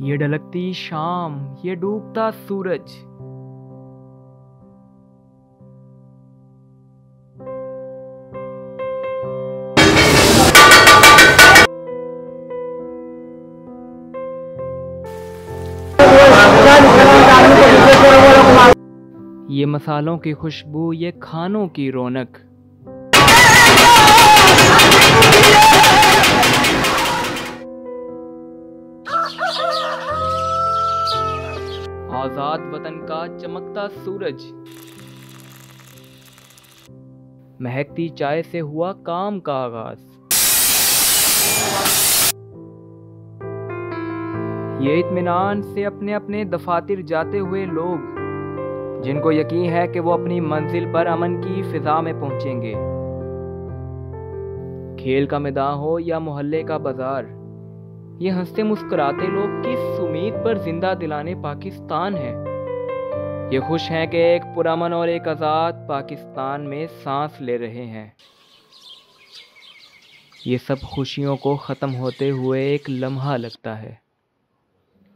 ये ढलकती शाम ये डूबता सूरज। ये मसालों की खुशबू ये खानों की रौनक। आज़ाद वतन का चमकता सूरज। महकती चाय से हुआ काम का आगाज़। ये इत्मीनान से अपने अपने दफातर जाते हुए लोग, जिनको यकीन है कि वो अपनी मंजिल पर अमन की फिजा में पहुँचेंगे। खेल का मैदान हो या मोहल्ले का बाज़ार ये हँसते मुस्कुराते लोग किस उम्मीद पर ज़िंदा दिलाने पाकिस्तान है? ये खुश हैं कि एक पुरमन और एक आज़ाद पाकिस्तान में सांस ले रहे हैं। ये सब खुशियों को ख़त्म होते हुए एक लम्हा लगता है।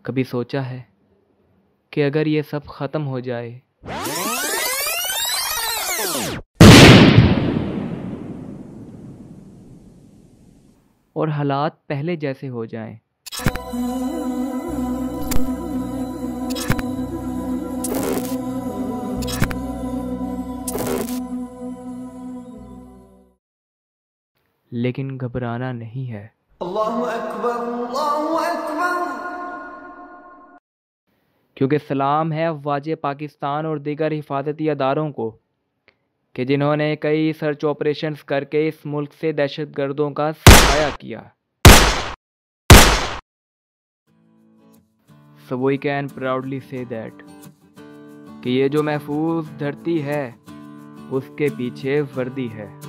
कभी सोचा है कि अगर ये सब ख़त्म हो जाए? और हालात पहले जैसे हो जाएँ। लेकिन घबराना नहीं है। अल्लाहु अकबर अल्लाहु अकबर। क्योंकि सलाम है अफवाज पाकिस्तान और दीगर हिफाजती अदारों को। कि जिन्होंने कई सर्च ऑपरेशन करके इस मुल्क से दहशतगर्दों का सफाया किया। So we can proudly say that कि ये जो महफूज धरती है, उसके पीछे वर्दी है।